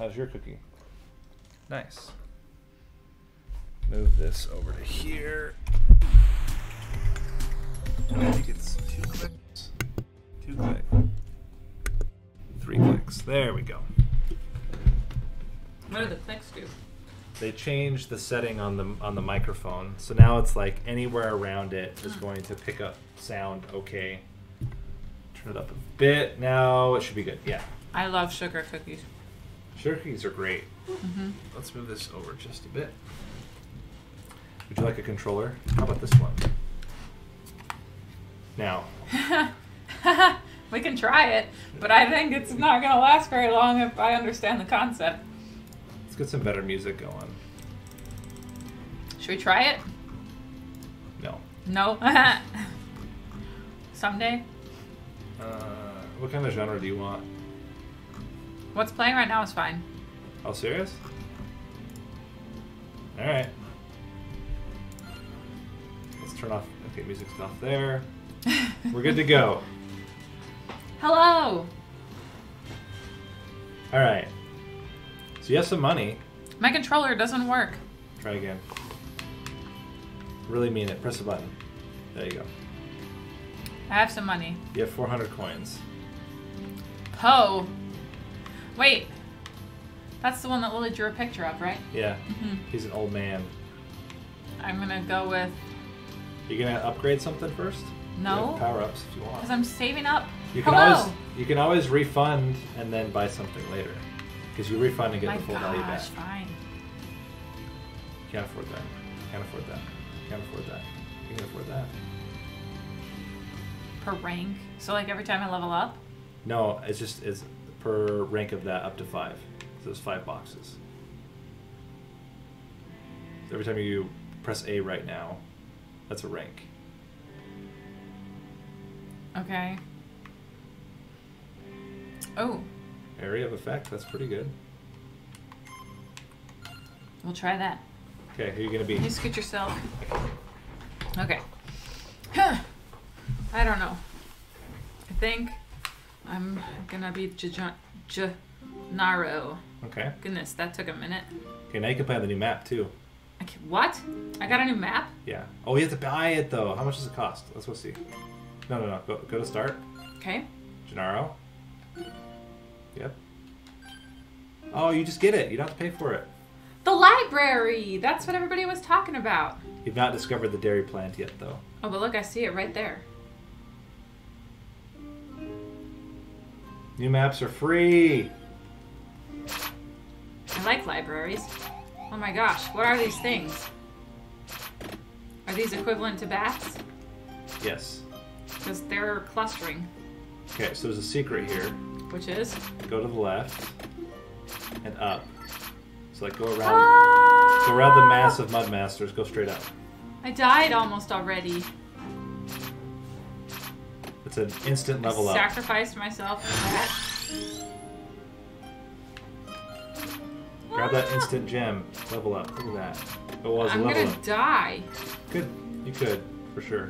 How's your cookie? Nice. Move this over to here. I think it's two clicks. Two clicks. Three clicks. There we go. What do the clicks do? They changed the setting on the on the microphone, so now it's like anywhere around it is hmm. going to pick up sound okay. Turn it up a bit. Now it should be good. Yeah. I love sugar cookies. Sugar cookies are great. Mm-hmm. Let's move this over just a bit. Would you like a controller? How about this one? Now, we can try it, but I think it's not going to last very long if I understand the concept. let's get some better music going. Should we try it? No. No. Someday. Uh, what kind of genre do you want? What's playing right now is fine. Oh, serious? All right. Let's turn off. Okay, music's off there. We're good to go. Hello. All right. So you have some money. My controller doesn't work. Try again. Really mean it. Press the button. There you go. I have some money. You have 400 coins. Poe. Wait. That's the one that Lily drew a picture of, right? Yeah. hmm He's an old man. I'm gonna go with You gonna upgrade something first? no, Power ups if you want. because I'm saving up. You can Hello. always you can always refund and then buy something later. Because you refund and get My the full value back. gosh, fine. Can't afford that. Can't afford that. Can't afford that. You can afford that. Per rank. So like every time I level up. No, it's just it's per rank of that up to five. So there's five boxes. So every time you press A right now, that's a rank. Okay. Oh, Area of effect, that's pretty good. we'll try that. Okay, who are you gonna be? You scoot yourself. Okay. Huh. I don't know. I think I'm gonna be J- J- Okay. Goodness, that took a minute. Okay, now you can play on the new map too. I can, what? I got a new map? Yeah. Oh, you have to buy it though. How much does it cost? Let's go see. No, no, no. Go, go to start. Okay. Gennaro. Yep. Oh, you just get it. You don't have to pay for it. The library! That's what everybody was talking about. You've not discovered the dairy plant yet, though. Oh, but look, I see it right there. New maps are free. I like libraries. Oh my gosh, what are these things? Are these equivalent to bats? Yes. Because they're clustering, Okay, so there's a secret here. which is. Go to the left and up. So like go around, Ah! go around the mass of mud masters. Go straight up. I died almost already. It's an instant level I up. sacrificed myself for that. Grab that Ah! instant gem. Level up. Look at that. It's a I'm level gonna up. die. Good. You could, for sure.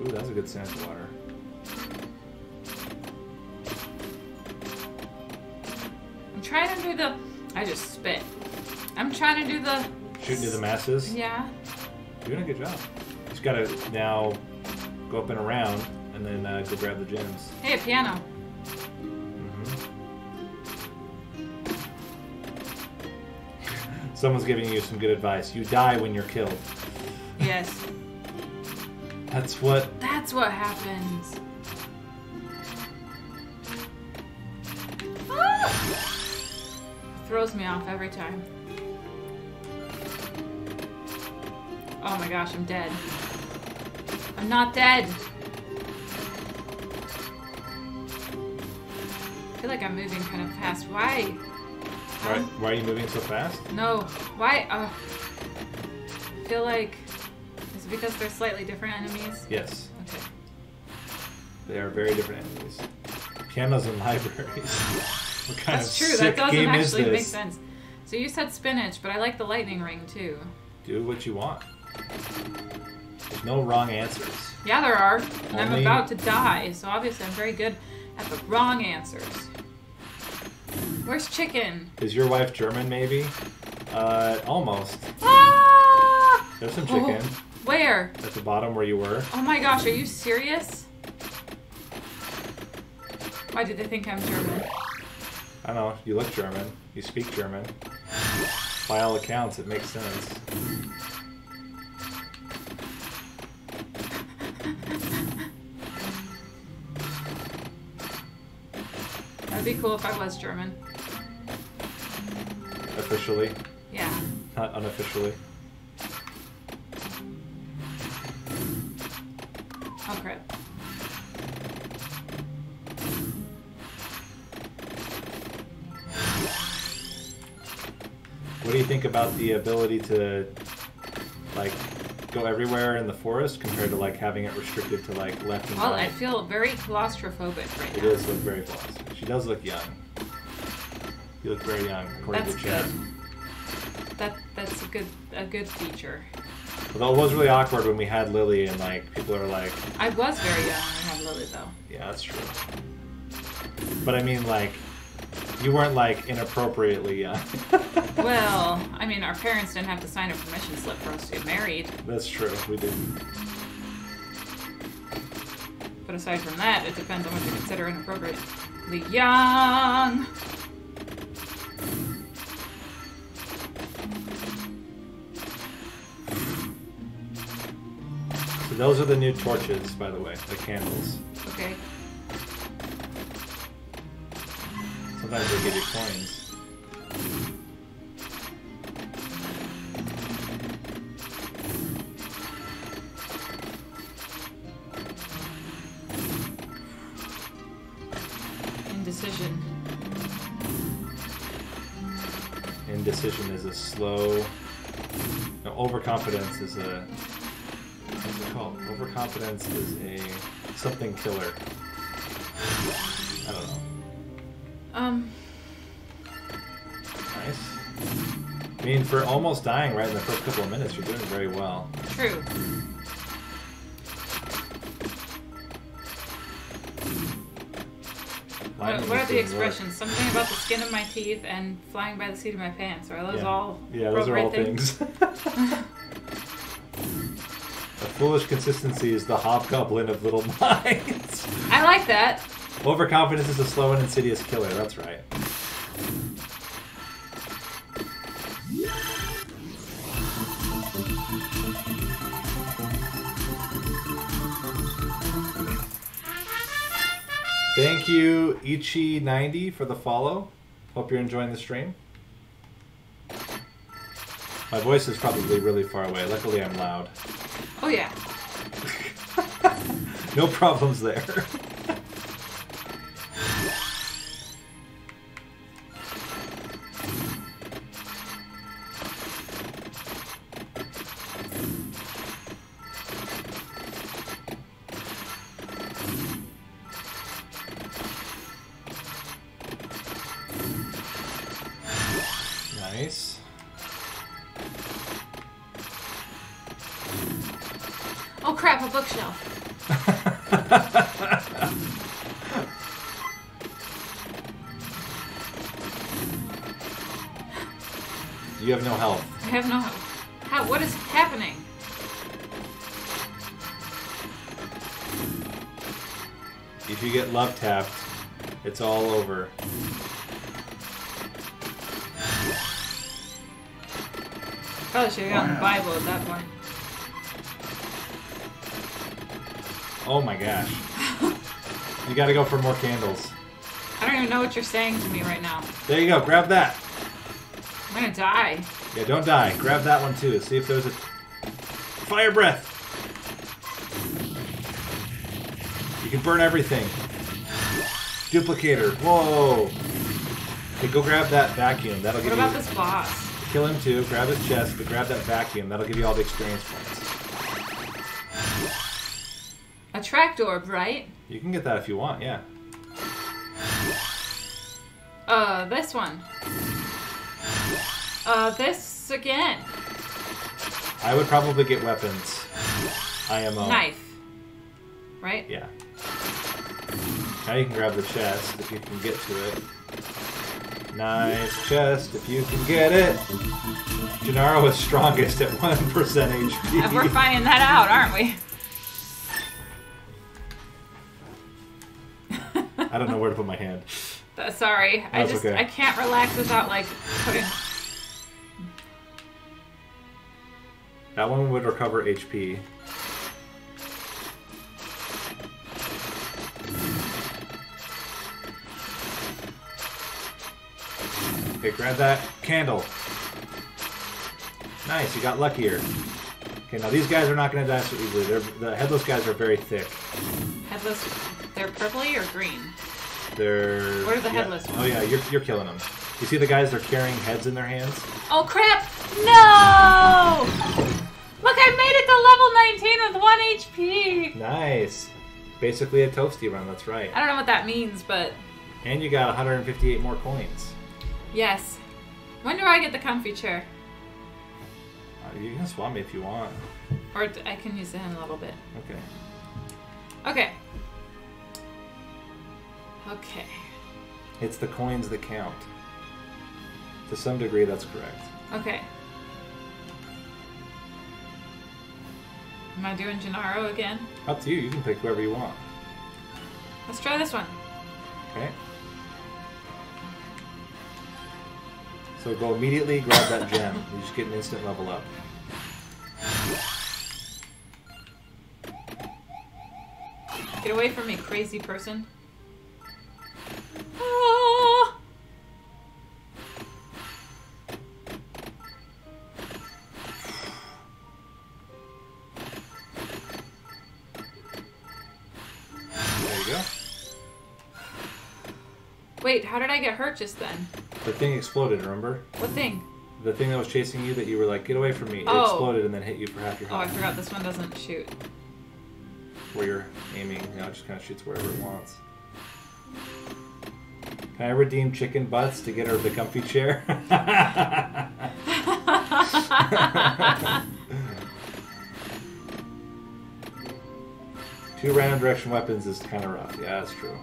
Ooh, that's a good of water. I'm trying to do the. I just spit. I'm trying to do the. Shooting to the masses. Yeah. You're Doing a good job. Just gotta now go up and around, and then uh, go grab the gems. Hey, a piano. Someone's giving you some good advice. You die when you're killed. Yes. That's what. That's what happens. Ah! Throws me off every time. Oh my gosh, I'm dead. I'm not dead. I feel like I'm moving kind of fast. Why? Why, why are you moving so fast? No. Why? Uh, I feel like. Is it because they're slightly different enemies? Yes, Okay. they are very different enemies. Pianos and libraries. what kind That's of true. sick That doesn't game actually make sense. So you said spinach, but I like the lightning ring too. Do what you want. There's no wrong answers. Yeah, there are. And I'm about to die, so obviously I'm very good at the wrong answers. Where's chicken? Is your wife German, maybe? Uh, almost. Ah! There's some Oh. chicken Where? at the bottom where you were. Oh my gosh, are you serious? Why do they think I'm German? I don't know. You look German. You speak German. By all accounts, it makes sense. Cool if I was German. Officially, Yeah. not unofficially. Oh crap. What do you think about the ability to, like, go everywhere in the forest compared to like having it restricted to like left and right? Well, I feel very claustrophobic right It now. does look very close. She does look young. You look very young, according That's to chat. good. That that's a good a good feature. Although it was really awkward when we had Lily and like people are like, I was very young when I had Lily though. yeah, that's true. But I mean, like, you weren't like inappropriately young. Well, I mean, our parents didn't have to sign a permission slip for us to get married. that's true. We didn't. But aside from that, it depends on what you consider inappropriately young. So those are the new torches, by the way, the candles. Okay. Sometimes they give you coins. Indecision. Indecision is a slow. No, overconfidence is a. What's it called? Overconfidence is a something killer. I don't know. Um, Nice. I mean, for almost dying right in the first couple of minutes, you're doing very well. true. What, what are the expressions? Something about the skin of my teeth and flying by the seat of my pants. Are those yeah. all Yeah, those are all appropriate things. A foolish consistency is the hobgoblin of little minds. I like that. Overconfidence is a slow and insidious killer. That's right. You, Ichi90, for the follow. Hope you're enjoying the stream. My voice is probably really far away. Luckily, I'm loud. Oh yeah. no problems there. you have no health. I have no. health. How? What is happening? If you get love tapped, it's all over. Oh, Probably should have gotten the Bible at that point. Oh my gosh. you gotta go for more candles. I don't even know what you're saying to me right now. There you go, grab that. I'm gonna die. Yeah, don't die. Grab that one too. See if there's a fire breath. You can burn everything. Duplicator. Whoa. Okay, go grab that vacuum. That'll What give about you. this boss? Kill him too. Grab his chest, but grab that vacuum. That'll give you all the experience points. Attractorb, right? You can get that if you want. Yeah. Uh, this one. Uh, this again. I would probably get weapons. I IMO. Knife. Right? Yeah. Now you can grab the chest if you can get to it. Nice chest if you can get it. Gennaro is strongest at 1% HP. We're finding that out, aren't we? I don't know where to put my hand. Sorry, I just okay. I can't relax without like putting. That one would recover HP. Okay, grab that candle. Nice, you got luckier. Okay, now these guys are not going to die so easily. They're, the headless guys are very thick. Headless. They're purpley or green? They're. Where are the yeah. headless Oh yeah, you're, you're killing them. You see the guys? They're carrying heads in their hands. Oh crap! No! I made it to level 19 with 1 HP! Nice. Basically a toasty run. That's right. I don't know what that means, but And you got 158 more coins. yes. When do I get the comfy chair? Uh, you can swap me if you want. Or I can use it in a little bit. Okay. Okay. Okay. It's the coins that count. To some degree, that's correct. Okay. Am I doing Gennaro again? Up to you. You can pick whoever you want. Let's try this one. Okay. So go immediately grab that gem. You just get an instant level up. Get away from me, crazy person. Ah! Wait, how did I get hurt just then? The thing exploded. Remember What thing? the thing that was chasing you that you were like, "Get away from me!" It Oh. exploded and then hit you for half your health. Oh, I forgot this one doesn't shoot. Where you're aiming, you know, it just kind of shoots wherever it wants. Can I redeem chicken butts to get her the comfy chair? Two random direction weapons is kind of rough. Yeah, that's true.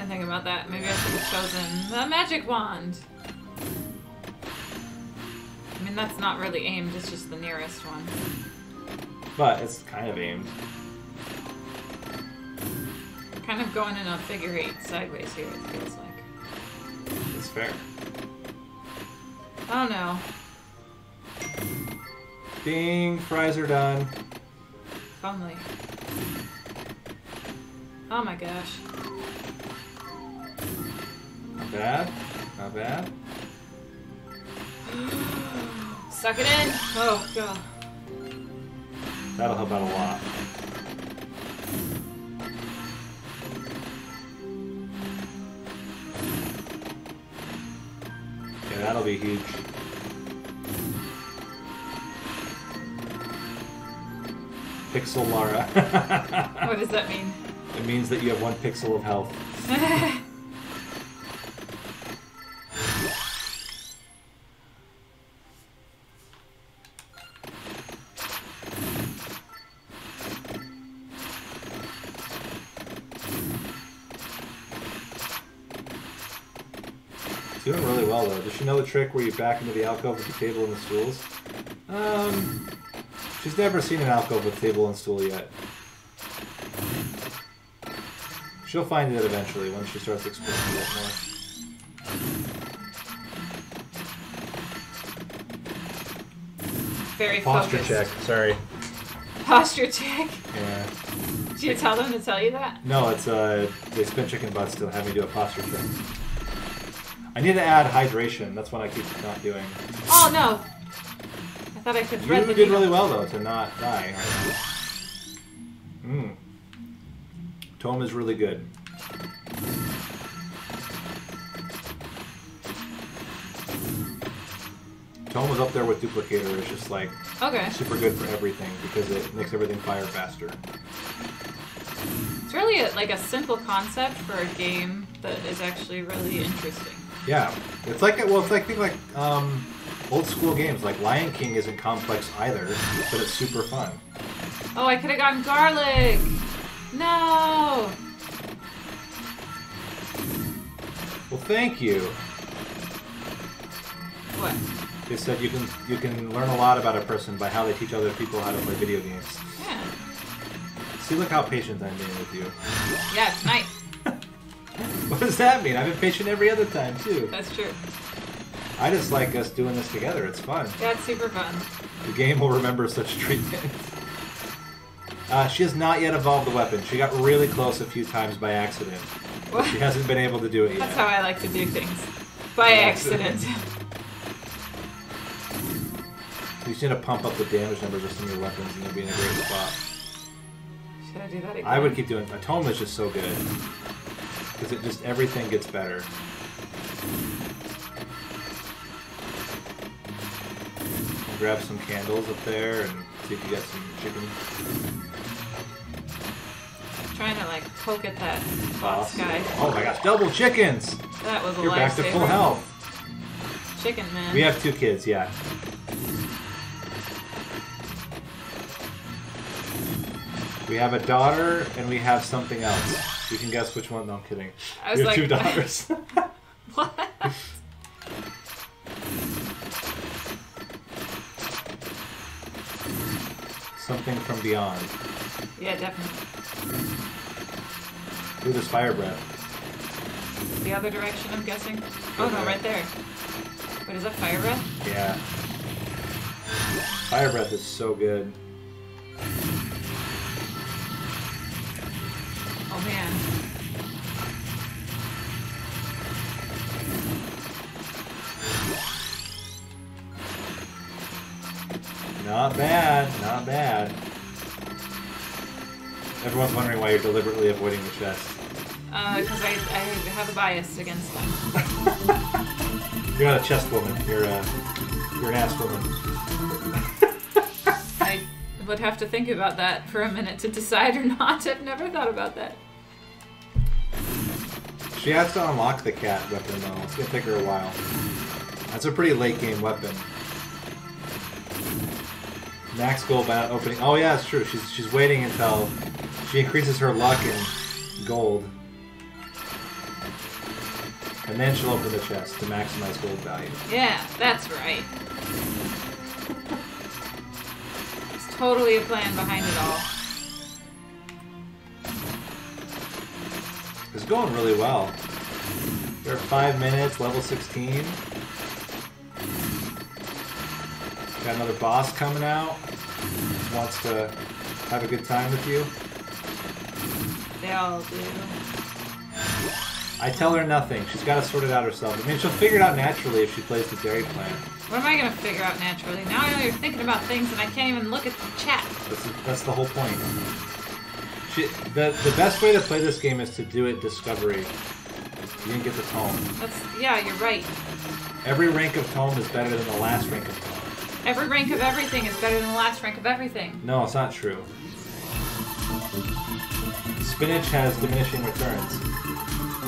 I didn't think about that. Maybe I should have chosen the magic wand. I mean, that's not really aimed, it's just the nearest one. But it's kind of aimed. Kind of going in a figure eight sideways here, it feels like. It's fair. Oh no. Ding! Fries are done. Only. Oh my gosh. Not bad. Not bad. Suck it in! Oh god. That'll help out a lot. Yeah, that'll be huge. Pixel Lara. What does that mean? it means that you have one pixel of health. She know the trick where you back into the alcove with the table and the stools? Um, she's never seen an alcove with table and stool yet. She'll find it eventually once she starts exploring a bit more. Very Posture focused. check. Sorry. Posture check. Yeah. Did you tell them to tell you that? No, it's uh, they spin chicken butts to have me do a posture check. I need to add hydration. That's what I keep not doing. Oh no! I thought I could thread You did really well though to not die. Hmm. Tome is really good. Tome was up there with Duplicator. It's just like Okay. super good for everything because it makes everything fire faster. It's really a, like a simple concept for a game that is actually really interesting. Yeah, it's like it well, it's like think like um, old school games. Like Lion King isn't complex either, but it's super fun. Oh, I could have gotten garlic! No! Well, thank you. What? They said you can you can learn a lot about a person by how they teach other people how to play video games. Yeah. See, look how patient I'm being with you. Yeah, tonight. What does that mean? I've been patient every other time too. That's true. I just like us doing this together. It's fun. Yeah, it's super fun. The game will remember such treatment. Uh, she has not yet evolved the weapon. She got really close a few times by accident. But she hasn't been able to do it yet. That's how I like to do things. By accident. You just need to pump up the damage numbers of some of your weapons and you'll be in a great spot. Should I do that again? I would keep doing Atome is just so good. Because it just everything gets better. Grab some candles up there and see if you got some chicken. I'm trying to like poke at that boss guy. Oh my gosh, double chickens! That was a You're back to full health. Chicken man. We have two kids, yeah. We have a daughter and we have something else. You can guess which one. No, I'm kidding. I was we have like, two daughters. what? something from beyond. Yeah, definitely. Ooh, there's fire breath. The other direction, I'm guessing. Oh no, right there. Wait, is that fire breath? Yeah. Fire breath is so good. Everyone's wondering why you're deliberately avoiding the chest. Uh, because I, I have a bias against them. You're not a chest woman. You're a you're an ass woman. I would have to think about that for a minute to decide or not. I've never thought about that. She has to unlock the cat weapon though. It's gonna take her a while. That's a pretty late game weapon. Max gold by not opening. Oh yeah, it's true. She's she's waiting until she increases her luck in gold, and then she'll open the chest to maximize gold value. Yeah, that's right. It's totally a plan behind it all. It's going really well. At five minutes, level 16. Got another boss coming out. Wants to have a good time with you. They all do. I tell her nothing. She's got to sort it out herself. I mean, she'll figure it out naturally if she plays the dairy plant. What am I gonna figure out naturally? Now I know you're thinking about things and I can't even look at the chat. That's, that's the whole point. She, the, the best way to play this game is to do it discovery. You didn't get the tome. That's yeah, you're right. Every rank of tome is better than the last rank of tome. Every rank of everything is better than the last rank of everything. No, it's not true. Spinach has diminishing returns.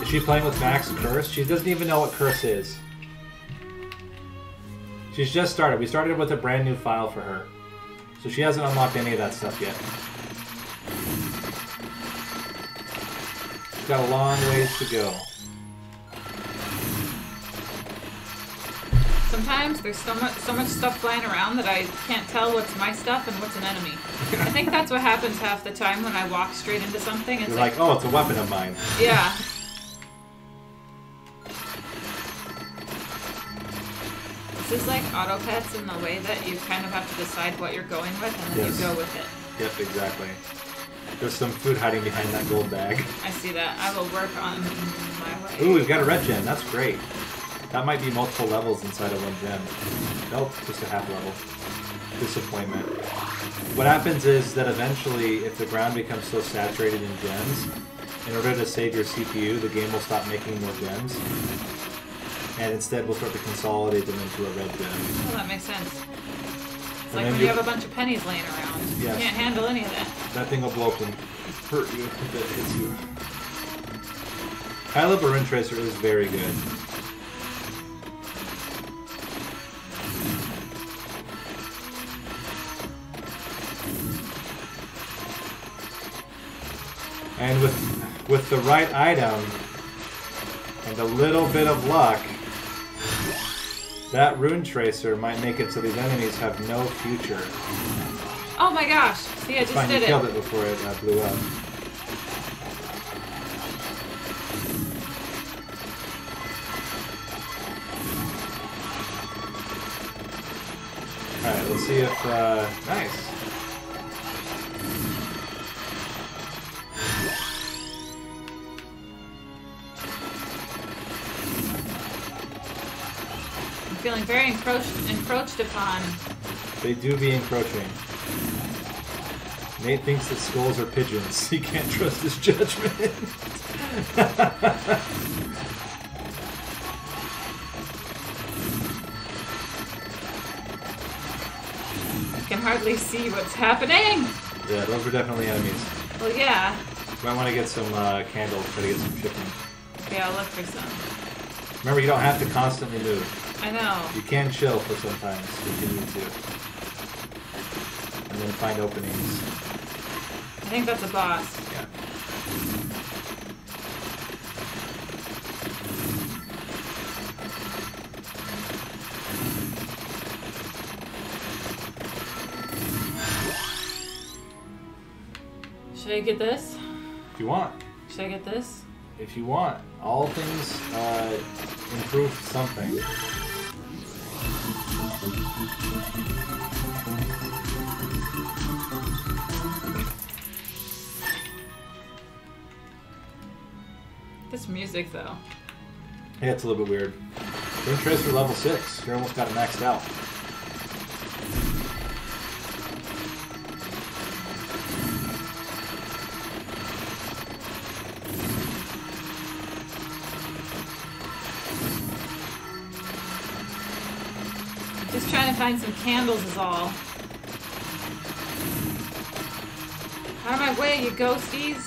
Is she playing with Max Curse? She doesn't even know what Curse is. She's just started. We started with a brand new file for her. So she hasn't unlocked any of that stuff yet. She's got a long ways to go. Sometimes there's so much so much stuff flying around that I can't tell what's my stuff and what's an enemy. I think that's what happens half the time when I walk straight into something. It's You're like, like, oh, it's a weapon of mine. yeah. This is like auto pets in the way that you kind of have to decide what you're going with and then Yes. you go with it. Yep, exactly. There's some food hiding behind that gold bag. I see that. I will work on my way. Ooh, we've got a red gem. That's great. That might be multiple levels inside of one gem. Nope, just a half level. Disappointment. What happens is that eventually, if the ground becomes so saturated in gems, in order to save your CPU, the game will stop making more gems. And instead, we'll start to consolidate them into a red gem. Oh, that makes sense. It's And like when you- you have a bunch of pennies laying around. Yes. You can't handle any of that. That thing will blow up and hurt you if it hits you. Kylo Barin Tracer is very good. And with with the right item and a little bit of luck, That rune tracer might make it so these enemies have no future. Oh my gosh! See, I just Fine, you did killed it. it before it uh, blew up. Alright, let's see if, uh, nice. Feeling very encroached, encroached upon. They do be encroaching. Nate thinks that skulls are pigeons. He can't trust his judgment. I can hardly see what's happening. yeah, those were definitely enemies. Well, yeah. Might want to get some uh, candles, try to get some chicken. Yeah, I'll look for some. Remember, you don't have to constantly move. I know. You can chill for sometimes if you need to. And then find openings. I think that's a boss. Yeah. Should I get this? If you want. Should I get this? If you want. All things uh, improve something. This music, though. Yeah, it's a little bit weird. Rune Tracer level 6. You're almost got it maxed out. Find some candles is all. Out of my way, you ghosties!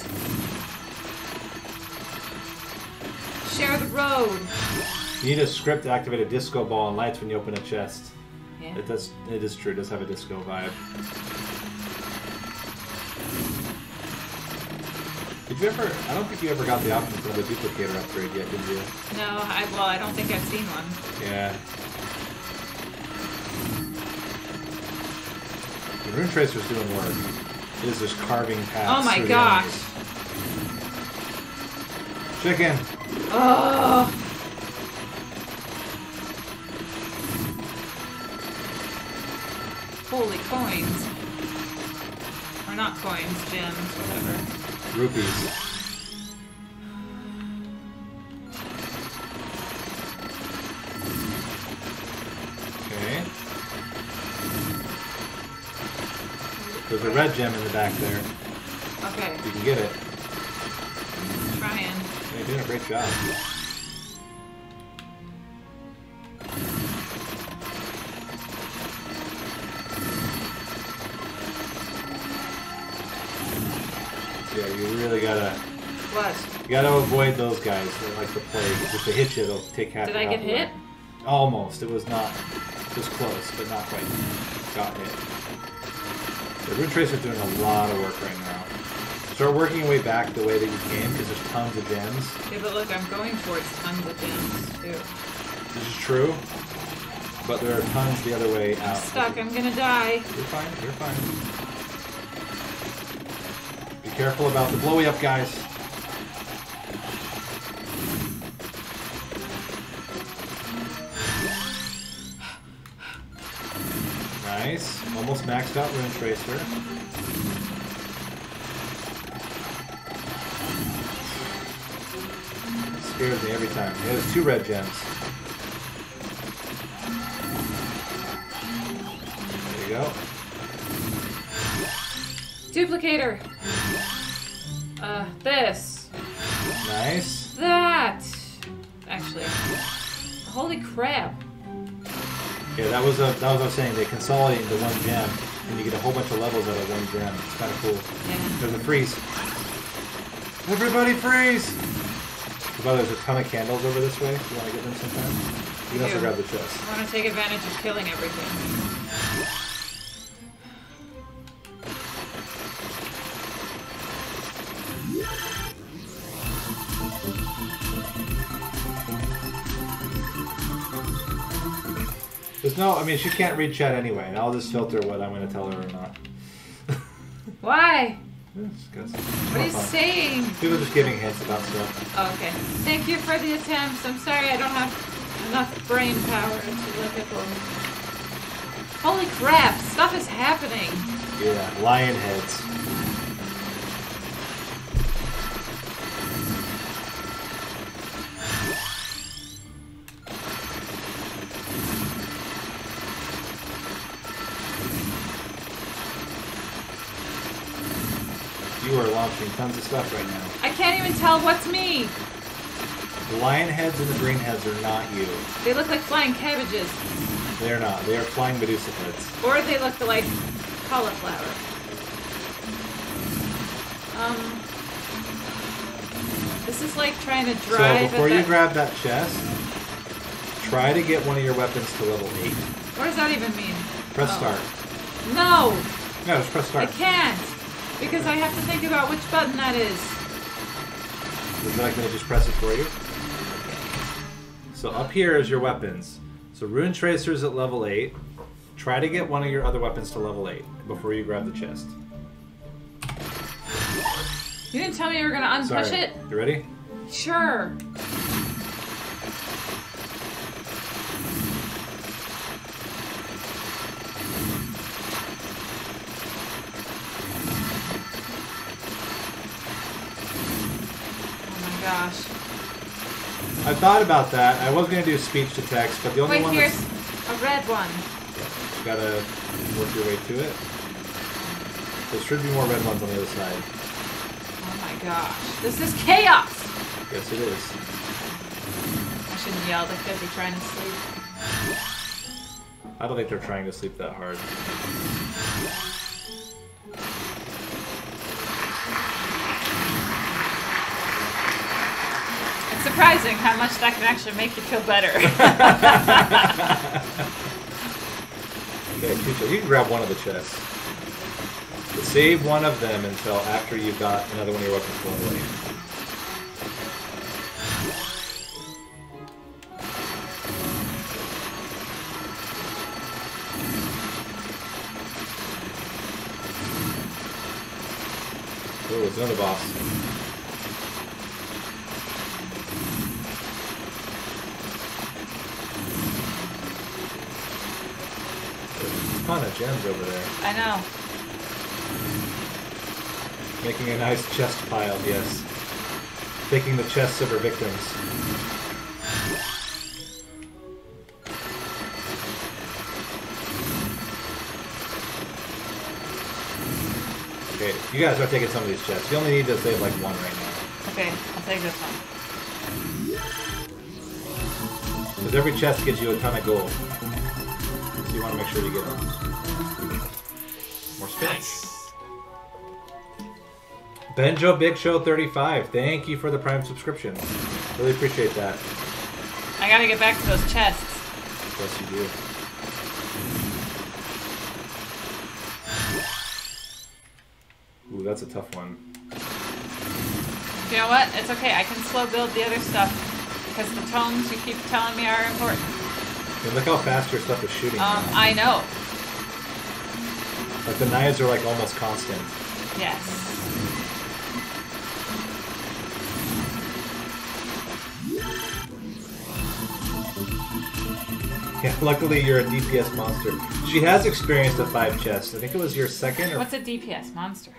Share the road! You need a script to activate a disco ball and lights when you open a chest. Yeah. It does. It is true. It does have a disco vibe. Did you ever? I don't think you ever got the option for the duplicator upgrade yet, did you? No, I well, I don't think I've seen one. Yeah. Rune tracer's doing work. It is just carving paths. Oh my gosh! Chicken. Oh! Holy coins. Or not coins, gems, whatever. Rupees. A red gem in the back there. Okay, You can get it. trying. You're doing a great job. Yeah, you really gotta What? you gotta avoid those guys. They're like the plague. If they hit you, they'll take half. Did I get hit? Almost. It was not. It was close, but not quite. Got hit. The Rune Tracer's doing a lot of work right now. Start working your way back the way that you came, because there's tons of gems. Yeah, but look, I'm going towards tons of gems, too. This is true, but there are tons the other way out. Stuck, I'm gonna die. You're fine. You're fine. Be careful about the blowy up guys. Almost maxed out Rune Tracer. Scares me every time. Yeah, has two red gems. There you go. Duplicator! Uh, this. Nice. That! Actually. Holy crap. Yeah, that was a, that was what I was saying. They consolidate into one gem, and you get a whole bunch of levels out of one gem. It's kind of cool. Yeah. There's a freeze. Everybody freeze! By the way, there's a ton of candles over this way. If you want to get them sometime, you can also grab the chest. I want to take advantage of killing everything. There's no. I mean, she can't read chat anyway, and I'll just filter what I'm going to tell her or not. Why? It's 'cause it's What are you saying? People just giving hints about stuff. Oh, okay. Thank you for the attempts. I'm sorry I don't have enough brain power to look at them. Holy crap! Stuff is happening. Yeah, lion heads. Tons of stuff right now. I can't even tell what's me. The lion heads and the green heads are not you. They look like flying cabbages, They're not. They are flying Medusa heads. or they look like cauliflower. Um, this is like trying to drive. So before you that- grab that chest, try to get one of your weapons to level 8. What does that even mean? Press Oh. start. No, No, just press start. I can't because I have to think about which button that is. You like me to just press it for you? So up here is your weapons. So Rune Tracer's at level 8. Try to get one of your other weapons to level 8 before you grab the chest. You didn't tell me you were gonna unpush Sorry. it. You ready? Sure. Oh my gosh. I thought about that. I was going to do speech to text, but the only Wait, one here's that's... a red one. You gotta work your way to it. There should be more red ones on the other side. Oh my gosh. This is chaos! Yes, it is. I shouldn't yell like they'd be trying to sleep. I don't think they're trying to sleep that hard. Surprising how much that can actually make you feel better. Okay. You can grab one of the chests. Save one of them until after you've got another one of your weapons blown away. Oh, it's another boss. Ton of gems over there. I know. Making a nice chest pile, yes. Taking the chests of her victims. Okay, you guys are taking some of these chests. You only need to save like one right now. Okay, I'll take this one. Because every chest gives you a ton of gold. You want to make sure you get them. More spins. Benjo Big Show 35, thank you for the Prime subscription. Really appreciate that. I gotta get back to those chests. Yes, you do. Ooh, that's a tough one. You know what? It's okay. I can slow build the other stuff because the tomes you keep telling me are important. Mean, look how fast your stuff is shooting. Um. I know. Like the knives are like almost constant. Yes. Yeah, luckily you're a DPS monster. She has experienced a five chest. I think it was your second, or What's a DPS monster?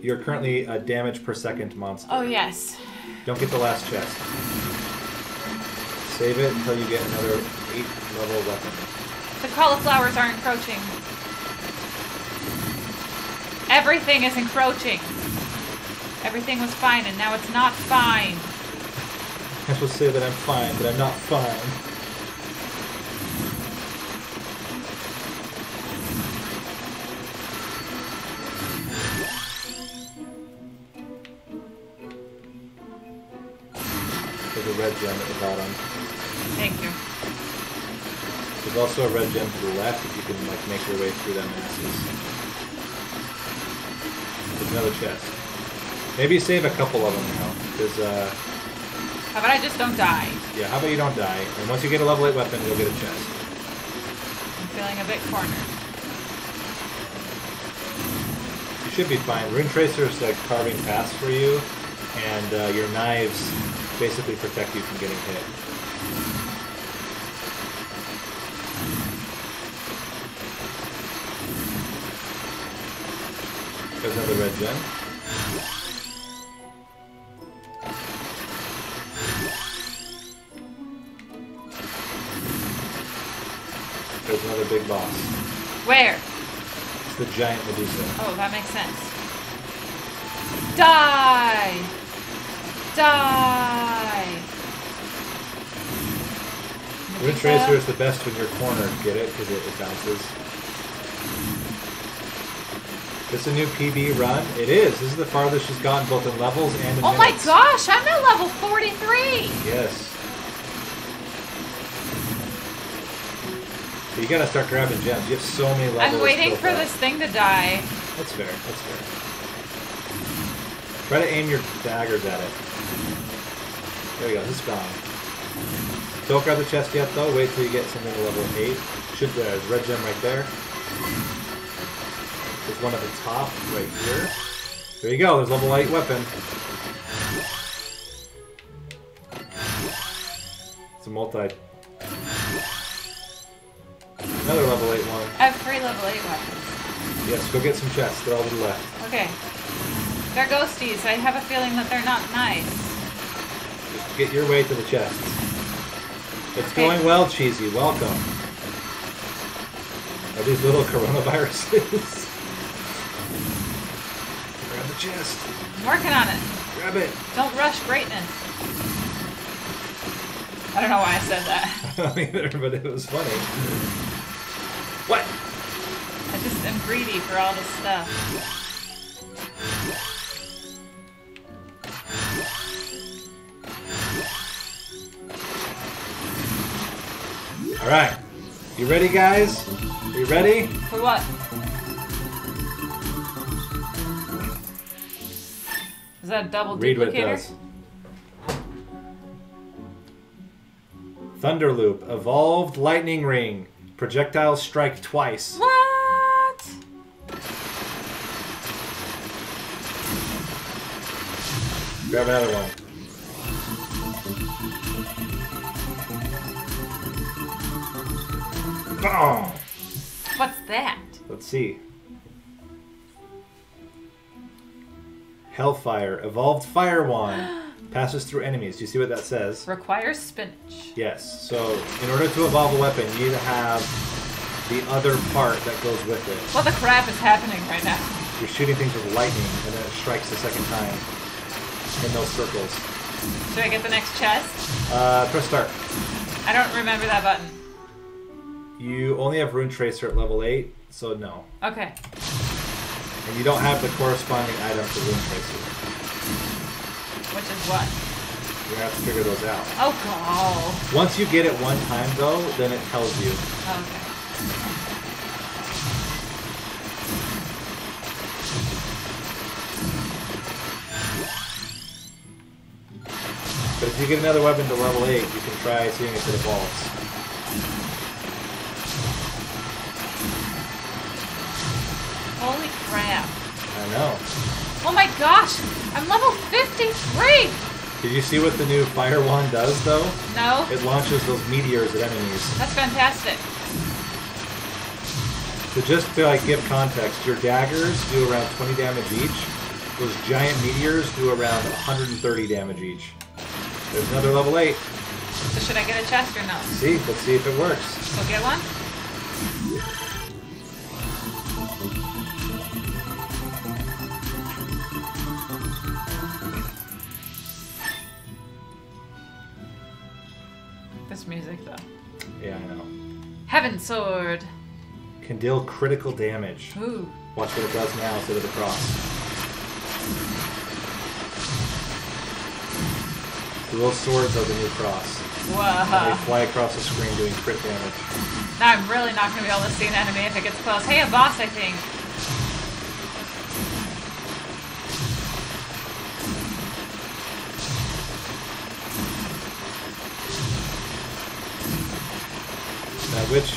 you're currently a damage per second monster. Oh yes. Don't get the last chest. Save it until you get another eight level weapon. The cauliflowers are encroaching. Everything is encroaching. Everything was fine and now it's not fine. I will say that I'm fine, but I'm not fine. There's also a red gem to the left if you can like make your way through them masses. There's another chest. Maybe save a couple of them now, because uh, How about I just don't die? yeah. How about you don't die? And once you get a level eight weapon, you'll get a chest. I'm feeling a bit cornered. You should be fine. Rune Tracer is like carving paths for you, and uh, your knives basically protect you from getting hit. There's another red gem. There's another big boss. Where? It's the giant Medusa. Oh, that makes sense. Die! Die! Rune Tracer is the best when you're cornered. Get it? Because it, it bounces. It's a new PB run. It is. This is the farthest she's gotten both in levels and in Oh my gosh, I'm at level 43! Yes. So you gotta start grabbing gems. You have so many levels. I'm waiting for this thing to die. That's fair. That's fair. Try to aim your daggers at it. There we go. This is gone. Don't grab the chest yet, though. Wait till you get something to level 8. Should there's red gem right there. One at the top right here. There you go. There's level 8 weapon. It's a multi. Another level 8 one. I have three level 8 weapons. Yes, go get some chests. They're all to the left. Okay. They're ghosties. I have a feeling that they're not nice. Just get your way to the chests. It's Okay. going well, Cheesy. Welcome. Are these little coronaviruses? Chest. I'm working on it. Grab it. Don't rush greatness. I don't know why I said that. I don't either, but it was funny. What? I just am greedy for all this stuff. All right. You ready, guys? Are you ready? For what? That a double Read what it does. Thunder Loop. Evolved Lightning Ring. Projectiles strike twice. What? Grab another one. Boom! What's that? Let's see. Hellfire. Evolved Fire Wand. Passes through enemies. Do you see what that says? Requires spinach. Yes. So, in order to evolve a weapon, you need to have the other part that goes with it. What the crap is happening right now? You're shooting things with lightning, and then it strikes the second time in those circles. Should I get the next chest? Uh, press start. I don't remember that button. You only have Rune Tracer at level 8, so no. Okay. And you don't have the corresponding item for Rune Tracer. Which is what? You're gonna have to figure those out. Oh, God. Once you get it one time, though, then it tells you. Okay. But if you get another weapon to level 8, you can try seeing if it evolves. Holy crap. Know. Oh my gosh! I'm level 53! Did you see what the new Fire Wand does, though? No? It launches those meteors at enemies. That's fantastic. So just to like give context, your daggers do around 20 damage each. Those giant meteors do around 130 damage each. There's another level 8. So should I get a chest or no? See, let's see if it works. Go get one? Heaven Sword! Can deal critical damage. Ooh. Watch what it does now instead of the cross. The little swords are the new cross. And they fly across the screen doing crit damage. Now I'm really not gonna be able to see an enemy if it gets close. Hey, a boss, I think. Now, which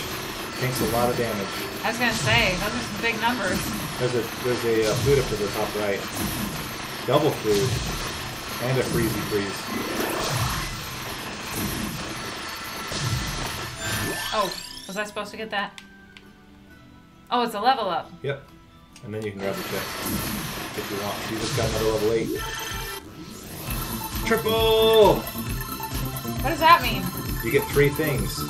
takes a lot of damage. I was gonna say, those are some big numbers. There's a there's a uh, food up to the top right. Double food and a freezy freeze. Oh, was I supposed to get that? Oh, it's a level up. Yep. And then you can grab the chest if you want. You just got another level eight. Triple! What does that mean? You get three things.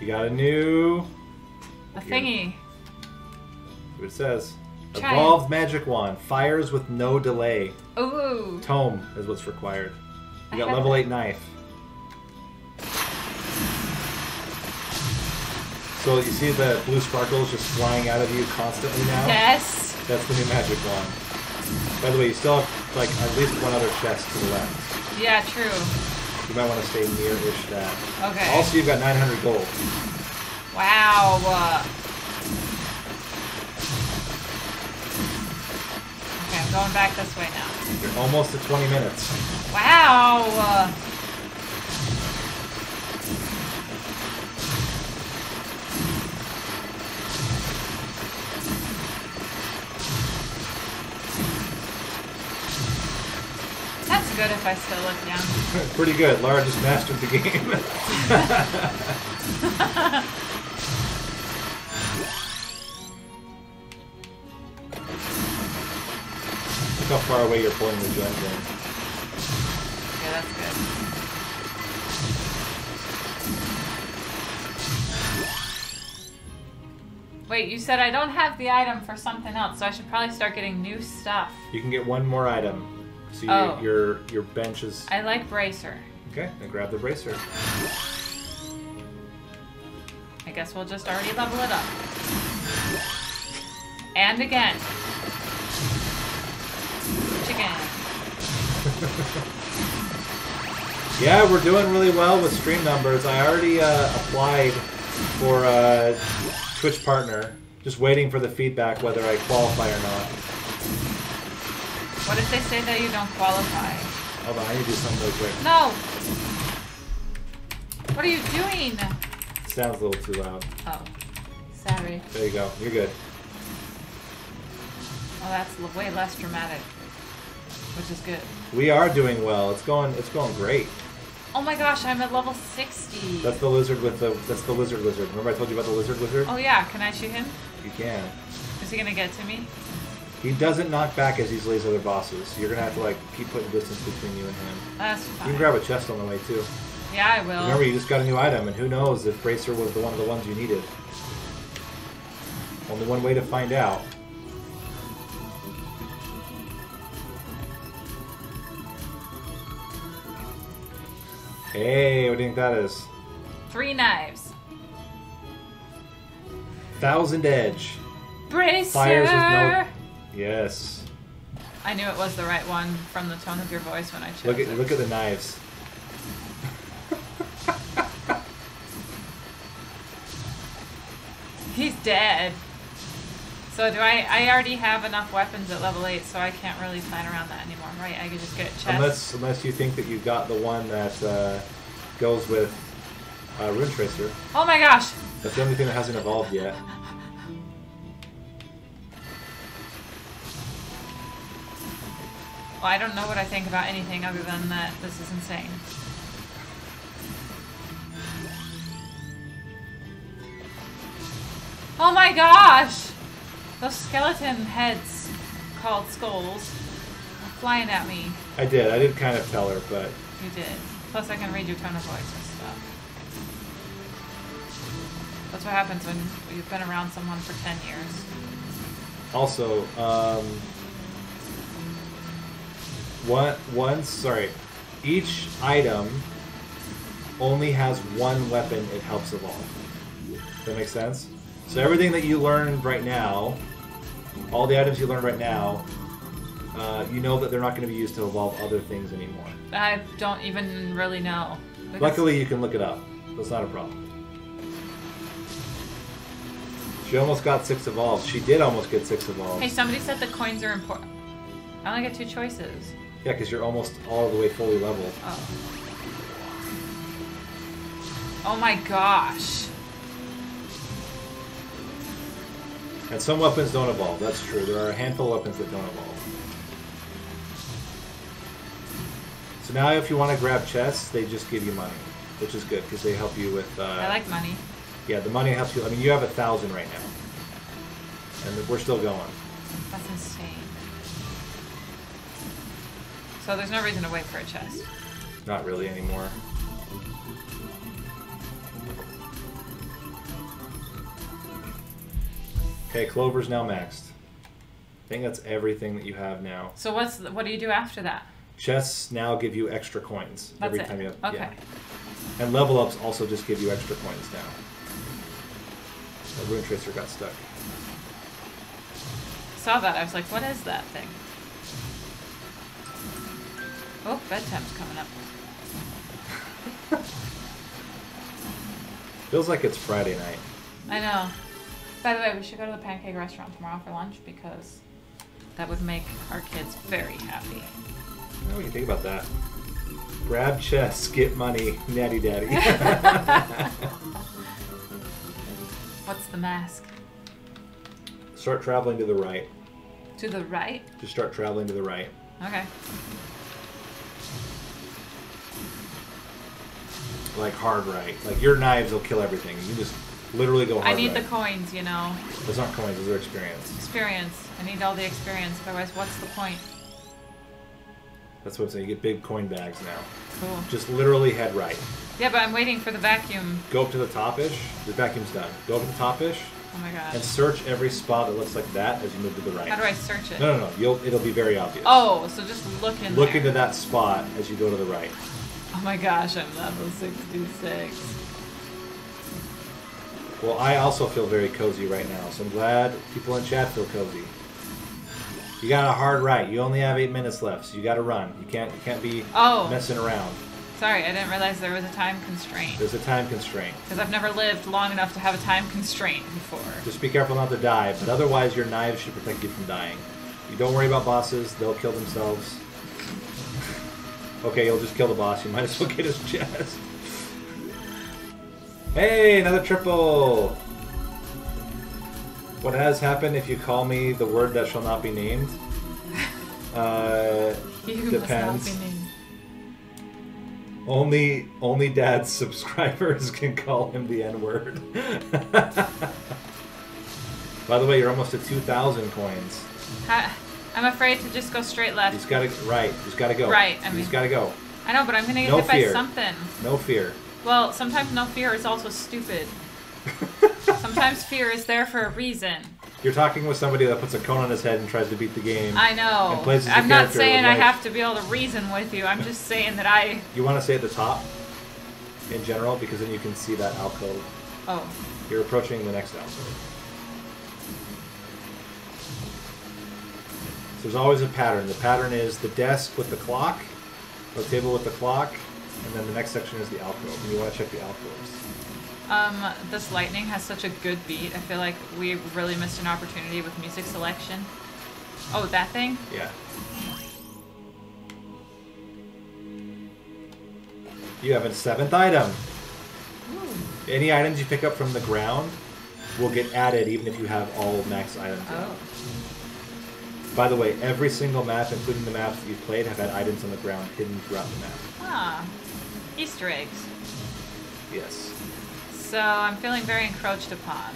You got a new. A thingy. What it says. Evolved magic wand fires with no delay. Ooh. Tome is what's required. You got level that. 8 knife. So you see the blue sparkles just flying out of you constantly now? Yes. That's the new magic wand. By the way, you still have like at least one other chest to the left. Yeah, true. You might want to stay near-ish that. Okay. Also, you've got 900 gold. Wow. Uh, Okay, I'm going back this way now. You're almost at 20 minutes. Wow. That's good if I still look down. Pretty good. Laura just mastered the game. Look how far away you're pulling the gems in. Yeah, that's good. Wait, you said I don't have the item for something else, so I should probably start getting new stuff. You can get one more item. So your Oh. your, your bench is I like Bracer. okay. Then grab the bracer. I guess we'll just already level it up. And again. Chicken. Yeah, we're doing really well with stream numbers. I already uh, applied for a Twitch partner. Just waiting for the feedback whether I qualify or not. What if they say that you don't qualify? Hold on, I need to do something real quick. No! What are you doing? Sounds a little too loud. Oh. Sorry. There you go. You're good. Oh, that's way less dramatic. Which is good. We are doing well. It's going. It's going great. Oh my gosh, I'm at level 60. That's the lizard with the. That's the lizard lizard. Remember I told you about the lizard lizard? Oh yeah, can I shoot him? You can. Is he gonna get to me? He doesn't knock back as easily as other bosses. You're gonna have to like keep putting distance between you and him. That's fine. You can grab a chest on the way too. yeah, I will. Remember, you just got a new item, and who knows if Bracer was the one of the ones you needed. Only one way to find out. Hey, what do you think that is? Three knives. Thousand Edge. Bracer! Fires with no. Yes. I knew it was the right one from the tone of your voice when I chose Look at it. look at the knives. He's dead. So do I? I already have enough weapons at level eight, so I can't really plan around that anymore, right? I could just get chests. Unless unless you think that you got the one that uh, goes with uh, Rune Tracer. Oh my gosh! That's the only thing that hasn't evolved yet. Well, I don't know what I think about anything other than that this is insane. Oh my gosh! Those skeleton heads called skulls are flying at me. I did. I did kind of tell her, but You did. Plus, I can read your tone of voice and stuff. That's what happens when you've been around someone for 10 years. also, um, one one sorry, each item only has one weapon it helps evolve. Does that make sense? So everything that you learned right now, all the items you learned right now, uh, you know that they're not going to be used to evolve other things anymore. I don't even really know. Because- Luckily, you can look it up. That's not a problem. She almost got six evolved. She did almost get six evolved. Hey, somebody said the coins are important. I only get two choices. Yeah, because you're almost all the way fully leveled. Oh. Oh my gosh. And some weapons don't evolve. That's true. There are a handful of weapons that don't evolve. So now, if you want to grab chests, they just give you money, which is good because they help you with. Uh, I like money. Yeah, the money helps you. I mean, you have a thousand right now, and we're still going. That's insane. So there's no reason to wait for a chest. Not really anymore. Okay, Clover's now maxed. I think that's everything that you have now. So what's the, what do you do after that? Chests now give you extra coins That's every it. time you have. Okay. Yeah. And level ups also just give you extra coins now. The Rune Tracer got stuck. Saw that. I was like, what is that thing? Oh, bedtime's coming up. Feels like it's Friday night. I know. By the way, we should go to the pancake restaurant tomorrow for lunch because that would make our kids very happy. What do you think about that? Grab chests, get money, natty daddy. What's the mask? start traveling to the right. To the right? Just start traveling to the right. Okay. Like hard right. Like your knives will kill everything. You just literally go hard I need right. the coins, you know. Those aren't coins, those are experience. Experience. I need all the experience, otherwise, what's the point? That's what I'm saying. You get big coin bags now. Cool. Just literally head right. Yeah, but I'm waiting for the vacuum. Go up to the top-ish. The vacuum's done. Go up to the top-ish Oh my god. and search every spot that looks like that as you move to the right. How do I search it? No, no, no. You'll, it'll be very obvious. Oh, so just look in Look there. into that spot as you go to the right. Oh my gosh, I'm level 66. Well, I also feel very cozy right now, so I'm glad people in chat feel cozy. You got a hard right. You only have eight minutes left, so you got to run. You can't. You can't be Oh. messing around. Sorry, I didn't realize there was a time constraint. There's a time constraint. Because I've never lived long enough to have a time constraint before. Just be careful not to die, but otherwise your knives should protect you from dying. You don't worry about bosses; they'll kill themselves. Okay, you'll just kill the boss. You might as well get his chest. Hey, another triple. What has happened if you call me the word that shall not be named? Uh, You Depends. must not be named. only only dad's subscribers can call him the N word. By the way, you're almost at 2,000 coins. I'm afraid to just go straight left. He's got to right. He's got to go. Right, I He's mean- got to go. I know, but I'm gonna get No hit fear. by something. No fear. Well, sometimes no fear is also stupid. sometimes fear is there for a reason. You're talking with somebody that puts a cone on his head and tries to beat the game. I know. And plays as a I'm not saying I have to be able to reason with you. I'm just saying that I. You want to say at the top, in general, because then you can see that alcove. Oh, You're approaching the next alcove. So there's always a pattern. The pattern is the desk with the clock, the table with the clock, and then the next section is the alcove. And you want to check the alcoves. um, this lightning has such a good beat. I feel like we really missed an opportunity with music selection. Oh, that thing? Yeah. You have a seventh item. Ooh. Any items you pick up from the ground will get added even if you have all max items. Oh. By the way, every single map, including the maps that you've played, have had items on the ground hidden throughout the map. Ah. Easter eggs. Yes. So I'm feeling very encroached upon.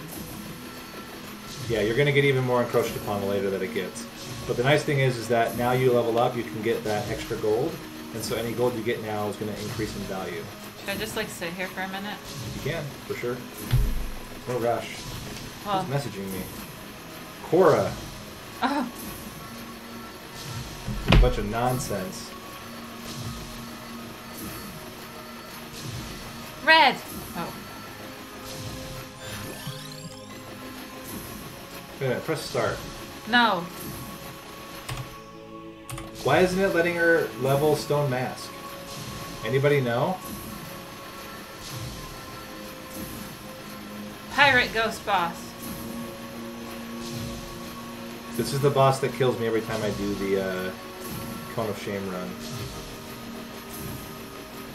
Yeah, you're gonna get even more encroached upon the later that it gets. But the nice thing is, is that now you level up, you can get that extra gold, and so any gold you get now is gonna increase in value. Should I just like sit here for a minute? You can, for sure. No rush. Well, Who's messaging me? Cora. oh, A bunch of nonsense. red. Oh, Wait a minute, press start. no. Why isn't it letting her level Stone Mask? Anybody know? Pirate ghost boss. This is the boss that kills me every time I do the uh, Cone of Shame run.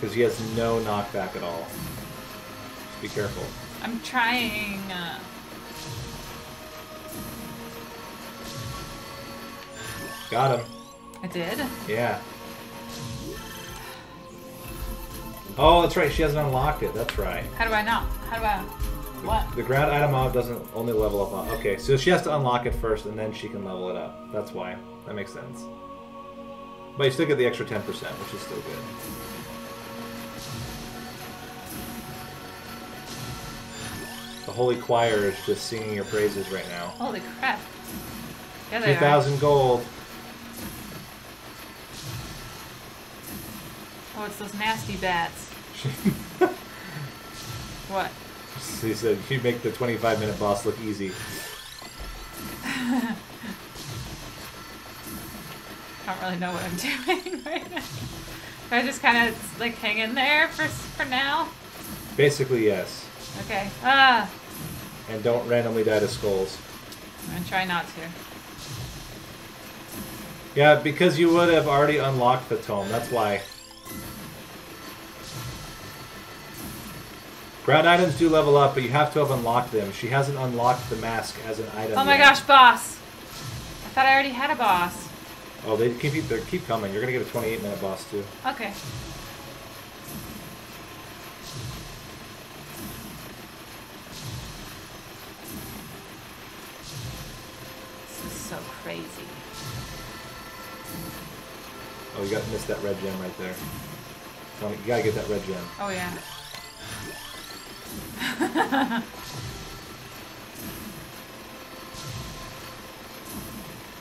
Because he has no knockback at all. Be careful. I'm trying. Uh, Got him. I did. Yeah. Oh, that's right. She hasn't unlocked it. That's right. How do I know? How do I? What? The ground item mod doesn't only level up on. Okay, so she has to unlock it first, and then she can level it up. That's why. That makes sense. But you still get the extra 10%, which is still good. The Holy Choir is just singing your praises right now. Holy crap! Yeah, they are. 2,000 gold. Oh, it's those nasty bats. What? He said, you make the 25 minute boss look easy. Don't really know what I'm doing right now. I just kind of like hang in there for for now? Basically, yes. Okay. Ah, And don't randomly die to skulls. I'm gonna try not to. Yeah, because you would have already unlocked the tome. That's why. Ground items do level up, but you have to have unlocked them. She hasn't unlocked the mask as an item. Oh my yet. gosh, boss! I thought I already had a boss. Oh, they keep they keep coming. You're gonna get a 28 minute boss too. Okay. This is so crazy. Oh, you got to miss that red gem right there. You gotta get that red gem. Oh yeah.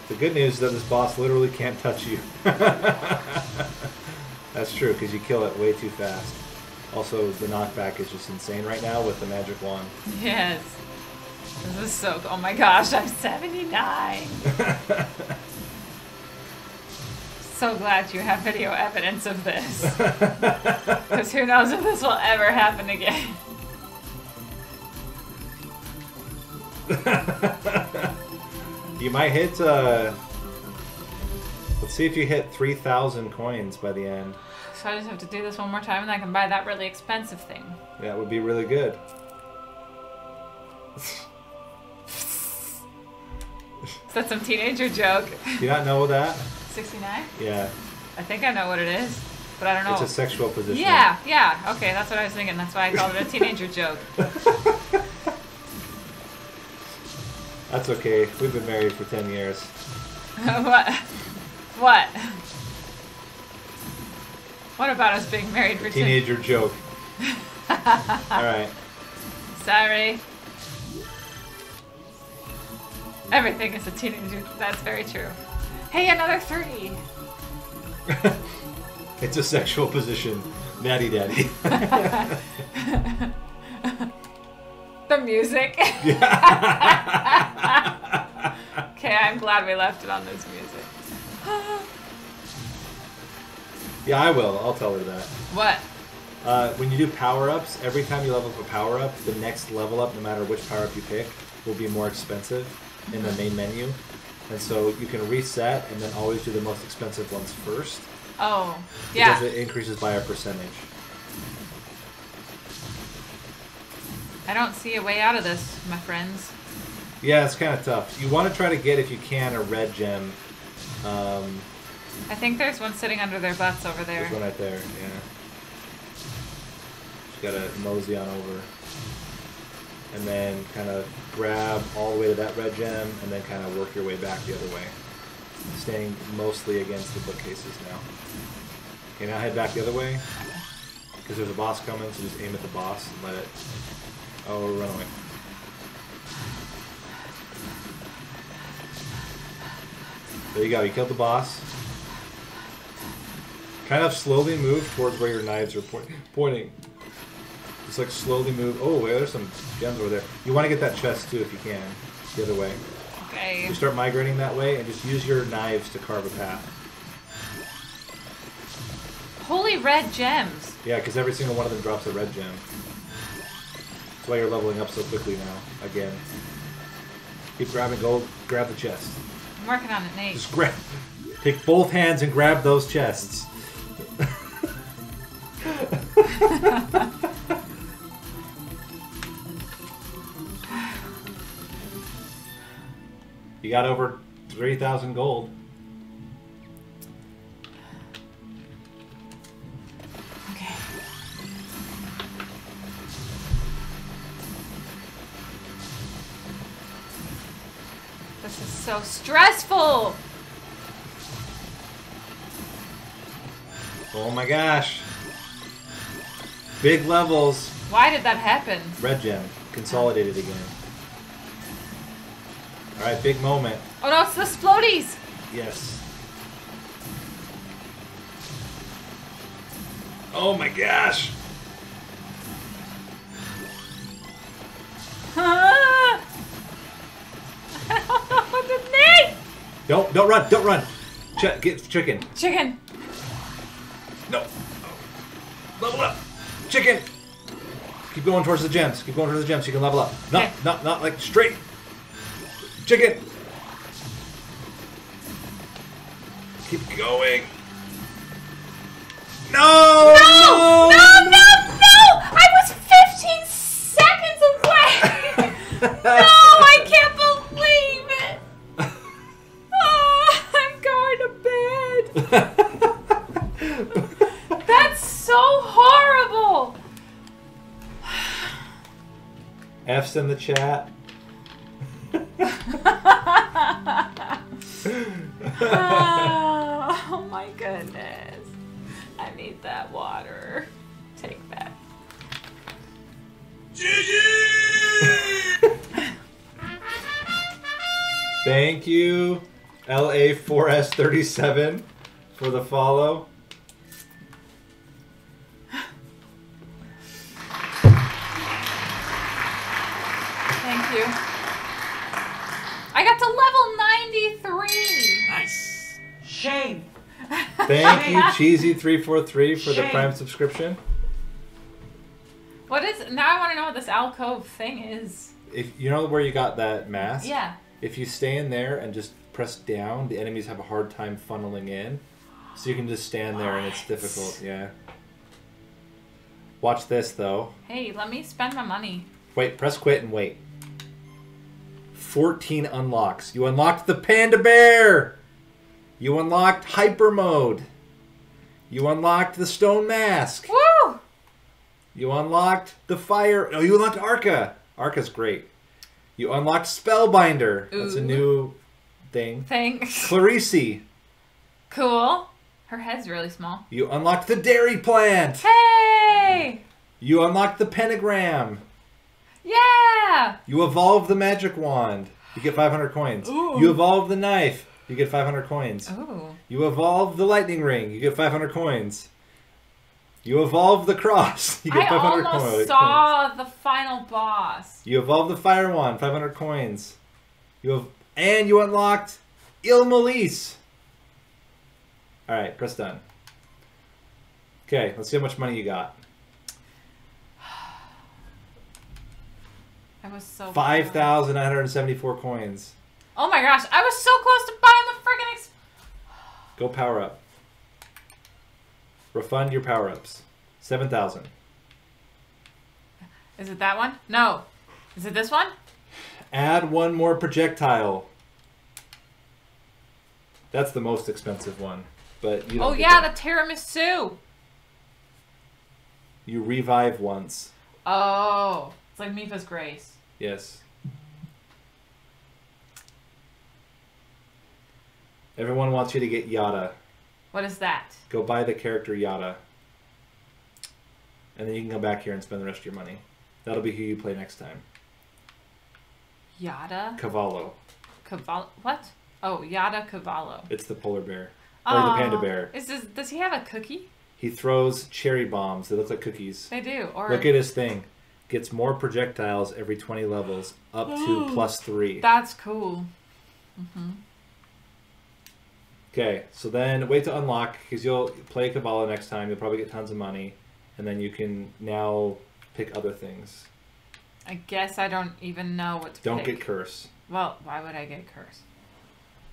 The good news is that this boss literally can't touch you. That's true, because you kill it way too fast. Also, the knockback is just insane right now with the magic wand. Yes. This is so. Oh my gosh, I'm 79. so glad you have video evidence of this. Because who knows if this will ever happen again. You might hit, uh... Let's see if you hit 3,000 coins by the end. So I just have to do this one more time and I can buy that really expensive thing. That would be really good. Is that some teenager joke? Do you not know that? 69? Yeah. I think I know what it is, but I don't know. It's a sexual position. yeah, yeah. Okay, that's what I was thinking. That's why I called it a teenager joke. That's okay. We've been married for 10 years. what? What? What about us being married for 10 Teenager joke. Alright. Sorry. Everything is a teenager. That's very true. Hey, another three. it's a sexual position. Natty daddy. The music. okay, I'm glad we left it on this music. yeah, I will. I'll tell her that. what? Uh, when you do power ups, every time you level up a power up, the next level up, no matter which power up you pick, will be more expensive in the main menu. And so you can reset and then always do the most expensive ones first. Oh, yeah. Because it increases by a percentage. I don't see a way out of this, my friends. Yeah, it's kind of tough. You want to try to get, if you can, a red gem. Um, I think there's one sitting under their butts over there. There's one right there, yeah. Just gotta mosey on over. And then kind of grab all the way to that red gem, and then kind of work your way back the other way. Staying mostly against the bookcases now. Okay, now head back the other way. Because there's a boss coming, so just aim at the boss and let it... Oh, run away. There you go, you killed the boss. Kind of slowly move towards where your knives are point- pointing. Just like slowly move. Oh, wait, there's some gems over there. You want to get that chest too if you can. The other way. Okay. You start migrating that way and just use your knives to carve a path. Holy red gems. Yeah, because every single one of them drops a red gem why you're leveling up so quickly now. Again, keep grabbing gold. Grab the chest. I'm working on it, Nate. Just grab. Take both hands and grab those chests. you got over three thousand gold. So stressful. Oh my gosh. Big levels. Why did that happen? Red gem. Consolidated again. Alright, big moment. Oh no, it's the splodies. Yes. Oh my gosh. Don't don't run, don't run. Ch- get chicken. Chicken. No. Level up. Chicken. Keep going towards the gems. Keep going towards the gems. You can level up. Not Okay. not not like straight. Chicken. Keep going. No! No! No! No! No! I was 15 seconds away. no! F's in the chat. oh my goodness. I need that water. Take that. Thank you, LA4S37, for the follow. Shame. Thank you, Cheesy343, for the Prime subscription. What is now? I want to know what this alcove thing is. If you know where you got that mask, Yeah. if you stay in there and just press down, the enemies have a hard time funneling in. So you can just stand there and it's difficult, yeah. Watch this though. Hey, let me spend my money. Wait, press quit and wait. 14 unlocks. You unlocked the Panda Bear! You unlocked Hyper Mode. You unlocked the Stone Mask. Woo! You unlocked the Fire. Oh, you unlocked Arca. Arca's great. You unlocked Spellbinder. That's a new thing. Thanks. Clarice. Cool. Her head's really small. You unlocked the Dairy Plant. Hey! You unlocked the Pentagram. Yeah! You evolve the Magic Wand. You get 500 coins. Ooh. You evolve the Knife. You get 500 coins. Ooh. You evolve the Lightning Ring. You get 500 coins. You evolve the Cross. You get I 500 almost coins. saw the final boss. You evolve the Fire Wand. 500 coins. You have, and you unlocked Il Molise. All right, press done. Okay, let's see how much money you got. I was so Five thousand nine hundred seventy-four coins. Oh my gosh, I was so close to buying the friggin' ex- Go power up. Refund your power ups. Seven thousand. Is it that one? No. Is it this one? Add one more projectile. That's the most expensive one, but you. Oh yeah, that. the tiramisu. You revive once. Oh, it's like Mifa's grace. Yes. Everyone wants you to get Yatta. What is that? Go buy the character Yatta. And then you can come back here and spend the rest of your money. That'll be who you play next time. Yatta Cavallo. Cavallo. What? Oh, Yatta Cavallo. It's the polar bear. Or the oh, panda Oh, bear. Is this? Does he have a cookie? He throws cherry bombs. They look like cookies. They do. Or Look at his thing. Gets more projectiles every 20 levels, up to plus 3. that's cool. Mm-hmm. Okay, so then wait to unlock, because you'll play Cavallo next time. You'll probably get tons of money. And then you can now pick other things. I guess I don't even know what to Don't pick. get curse. Well, why would I get curse?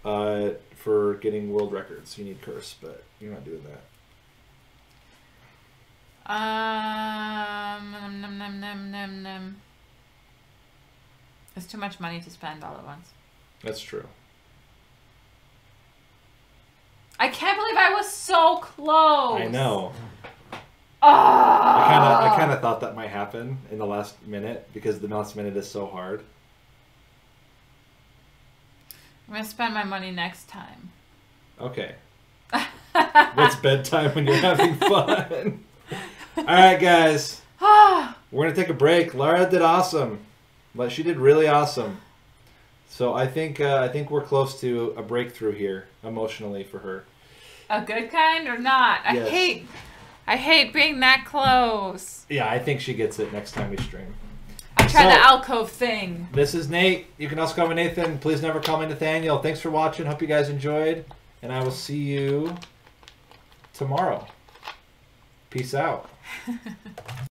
Uh, for getting world records, you need curse, but you're not doing that. Um, num, num, num, num, num. It's too much money to spend all at once. That's true. I can't believe I was so close. I know. Oh. I kind of I kind of thought that might happen in the last minute because the last minute is so hard. I'm gonna spend my money next time. Okay. What's bedtime when you're having fun? All right, guys. We're gonna take a break. Laura did awesome, but she did really awesome. So I think uh, I think we're close to a breakthrough here emotionally for her. A good kind or not? I hate I hate being that close. Yeah, I think she gets it next time we stream. I tried So- the alcove thing. This is Nate. You can also call me Nathan. Please never call me Nathaniel. Thanks for watching. Hope you guys enjoyed, and I will see you tomorrow. Peace out.